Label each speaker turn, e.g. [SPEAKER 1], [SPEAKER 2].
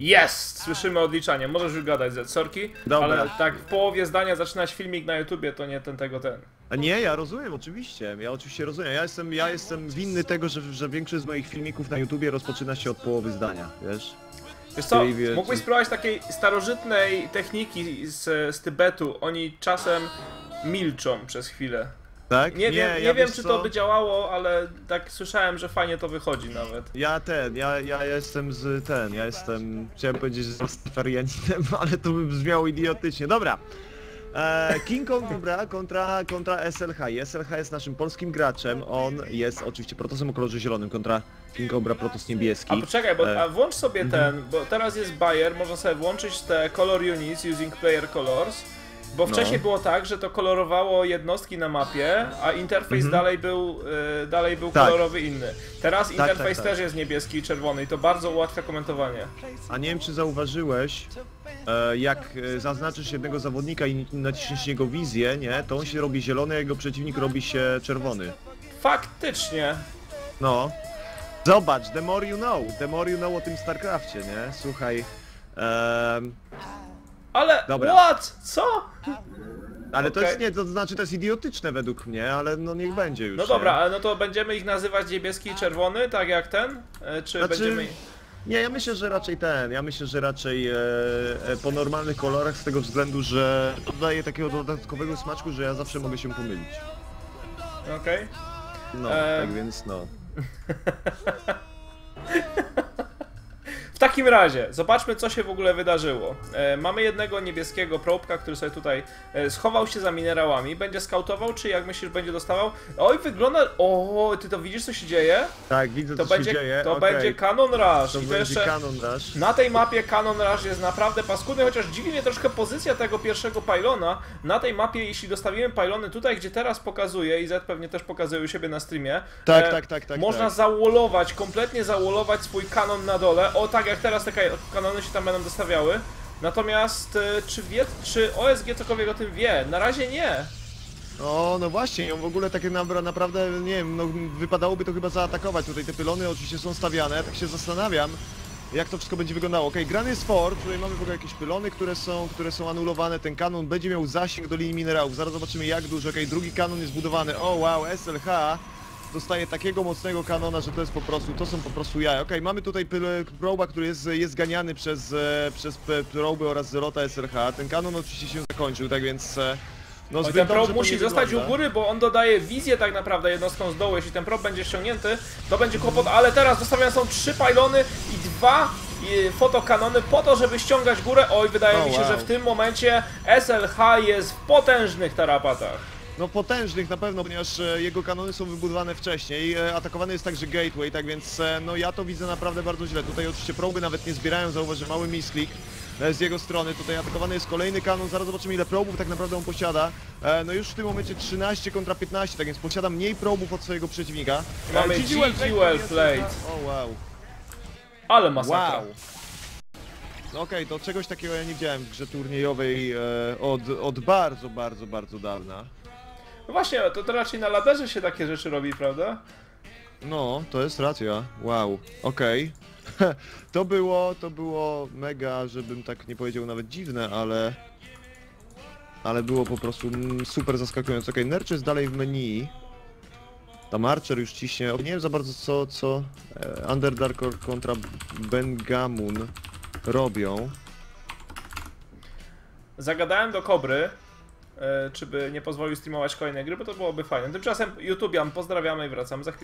[SPEAKER 1] Jest! Słyszymy odliczanie. Możesz już gadać, Z, sorki,
[SPEAKER 2] Dobra.
[SPEAKER 1] ale tak w połowie zdania zaczynać filmik na YouTubie, to nie ten tego ten.
[SPEAKER 2] A nie, ja rozumiem, oczywiście. Ja oczywiście rozumiem. Ja jestem, ja jestem winny tego, że, że większość z moich filmików na YouTubie rozpoczyna się od połowy zdania, wiesz?
[SPEAKER 1] Wiesz co, mógłbyś spróbować takiej starożytnej techniki z, z Tybetu. Oni czasem milczą przez chwilę.
[SPEAKER 2] Tak?
[SPEAKER 1] Nie, wiem, nie
[SPEAKER 2] ja
[SPEAKER 1] wiem czy
[SPEAKER 2] co?
[SPEAKER 1] to by działało, ale tak słyszałem, że fajnie to wychodzi nawet.
[SPEAKER 2] Ja ten, ja, ja jestem z ten, ja jestem, chciałem powiedzieć, że z Rastafarianinem, ale to by brzmiało idiotycznie. Dobra. E, King Kong kontra, kontra SLH. SLH jest naszym polskim graczem. On jest oczywiście protosem o kolorze zielonym kontra King Cobra protos niebieski.
[SPEAKER 1] A poczekaj, bo
[SPEAKER 2] E,
[SPEAKER 1] a włącz sobie ten, bo teraz jest Bayer, można sobie włączyć te color units using player colors. Bo
[SPEAKER 2] No.
[SPEAKER 1] wcześniej było tak, że to kolorowało jednostki na mapie, a interfejs dalej był, y, dalej był
[SPEAKER 2] Mhm. Tak.
[SPEAKER 1] kolorowy inny. Teraz interfejs
[SPEAKER 2] tak.
[SPEAKER 1] też jest niebieski i czerwony i to bardzo ułatwia komentowanie.
[SPEAKER 2] A nie wiem czy zauważyłeś, e, jak e, zaznaczysz jednego zawodnika i naciśniesz jego wizję, nie, to on się robi zielony, a jego przeciwnik robi się czerwony.
[SPEAKER 1] Faktycznie.
[SPEAKER 2] No. Zobacz, the more you know, the more you know o tym StarCrafcie, nie? Słuchaj. em,
[SPEAKER 1] Ale
[SPEAKER 2] Dobra.
[SPEAKER 1] what? Co?
[SPEAKER 2] ale to
[SPEAKER 1] Okej.
[SPEAKER 2] jest nie, to znaczy to jest idiotyczne według mnie, ale no niech będzie już.
[SPEAKER 1] No dobra, ale no to będziemy ich nazywać niebieski i czerwony, tak jak ten? E, Czy
[SPEAKER 2] Znaczy,
[SPEAKER 1] będziemy...
[SPEAKER 2] Nie, ja myślę, że raczej ten, ja myślę, że raczej e, e, po normalnych kolorach z tego względu, że to daje takiego dodatkowego smaczku, że ja zawsze mogę się pomylić.
[SPEAKER 1] Okej.
[SPEAKER 2] No,
[SPEAKER 1] Em.
[SPEAKER 2] tak więc no.
[SPEAKER 1] W takim razie, zobaczmy co się w ogóle wydarzyło. E, mamy jednego niebieskiego probka, który sobie tutaj e, schował się za minerałami. Będzie skautował, czy jak myślisz, będzie dostawał? Oj, wygląda... O, ty to widzisz, co się dzieje?
[SPEAKER 2] Tak, widzę
[SPEAKER 1] To
[SPEAKER 2] co
[SPEAKER 1] będzie,
[SPEAKER 2] się dzieje.
[SPEAKER 1] to
[SPEAKER 2] okej.
[SPEAKER 1] będzie Cannon Rush.
[SPEAKER 2] To
[SPEAKER 1] I to
[SPEAKER 2] będzie
[SPEAKER 1] jeszcze...
[SPEAKER 2] Canon Rush.
[SPEAKER 1] Na tej mapie Canon Rush jest naprawdę paskudny, chociaż dziwi mnie troszkę pozycja tego pierwszego pylona. Na tej mapie, jeśli dostawimy pylony tutaj, gdzie teraz pokazuję, i Z pewnie też pokazuje u siebie na streamie,
[SPEAKER 2] Tak,
[SPEAKER 1] e,
[SPEAKER 2] tak, tak, tak,
[SPEAKER 1] można
[SPEAKER 2] tak.
[SPEAKER 1] zawolować, kompletnie zawolować swój kanon na dole. O tak, jak teraz te ka- kanony się tam będą dostawiały. Natomiast e, czy wie, czy OSG cokolwiek o tym wie? Na razie nie.
[SPEAKER 2] O, no właśnie, ją w ogóle takie nabra, naprawdę, nie wiem, no wypadałoby to chyba zaatakować. Tutaj te pylony oczywiście są stawiane, tak się zastanawiam, jak to wszystko będzie wyglądało. Okej, grany jest fort, tutaj mamy w ogóle jakieś pylony, które są, które są anulowane, ten kanon będzie miał zasięg do linii minerałów, zaraz zobaczymy jak duży. Okej, drugi kanon jest budowany, o wow, SLH dostaje takiego mocnego kanona, że to jest po prostu, to są po prostu jaja. Okej, mamy tutaj proba, który jest, jest ganiany przez, e, przez proby oraz zerota SLH. Ten kanon oczywiście się zakończył, tak więc... e, No, zbyt
[SPEAKER 1] ten prob musi zostać u góry, bo on dodaje wizję tak naprawdę jednostką z dołu. Jeśli ten prop będzie ściągnięty, to będzie kłopot, ale teraz dostawiane są trzy pylony i dwa fotokanony po to, żeby ściągać górę. Oj, wydaje
[SPEAKER 2] O,
[SPEAKER 1] mi się,
[SPEAKER 2] wow.
[SPEAKER 1] że w tym momencie SLH jest w potężnych tarapatach.
[SPEAKER 2] No potężnych na pewno, ponieważ e, jego kanony są wybudowane wcześniej. E, Atakowany jest także Gateway, tak więc e, no ja to widzę naprawdę bardzo źle. Tutaj oczywiście proby nawet nie zbierają, zauważ, że mały misklik z jego strony. Tutaj atakowany jest kolejny kanon, zaraz zobaczymy ile probów tak naprawdę on posiada. No już w tym momencie 13 kontra 15, tak więc posiada mniej probów od swojego przeciwnika.
[SPEAKER 1] Mamy
[SPEAKER 2] GG well
[SPEAKER 1] GG
[SPEAKER 2] played,
[SPEAKER 1] well
[SPEAKER 2] jest-
[SPEAKER 1] played.
[SPEAKER 2] O wow.
[SPEAKER 1] Ale masakra.
[SPEAKER 2] Wow. No okej, to czegoś takiego ja nie widziałem w grze turniejowej e, od, od bardzo, bardzo, bardzo dawna.
[SPEAKER 1] No właśnie, to, to raczej na laderze się takie rzeczy robi, prawda?
[SPEAKER 2] No, to jest racja. Wow, okej. to było, to było mega, żebym tak nie powiedział nawet dziwne, ale... Ale było po prostu mm, super zaskakujące. Okej, Nerch jest dalej w menu. Tam Archer już ciśnie. Nie wiem za bardzo co, co e, Underdark kontra Bengamun robią.
[SPEAKER 1] Zagadałem do Kobry, czy by nie pozwolił streamować kolejnej gry, bo to byłoby fajne. Tymczasem YouTube'an pozdrawiamy i wracamy za chwilę.